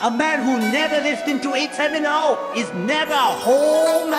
A man who never listened to 870 is never home.